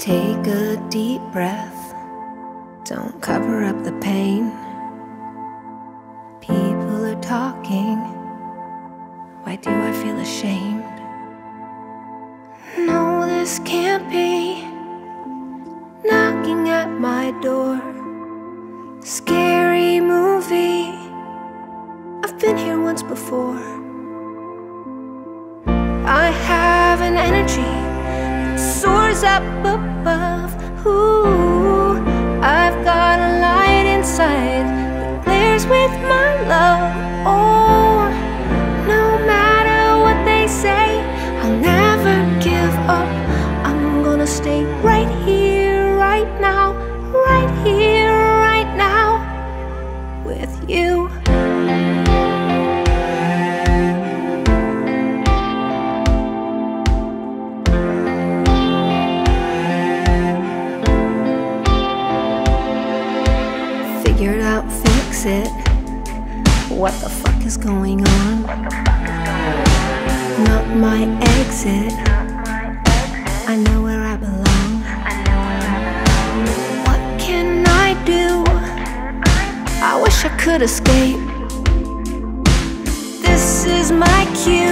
Take a deep breath. Don't cover up the pain. People are talking. Why do I feel ashamed? No, this can't be knocking at my door. Scary movie. I've been here once before. I have an energy that soars up above. With my love. Fix it. What the fuck is going on? Not my exit. I know where I belong. What can I do? I wish I could escape. This is my cue.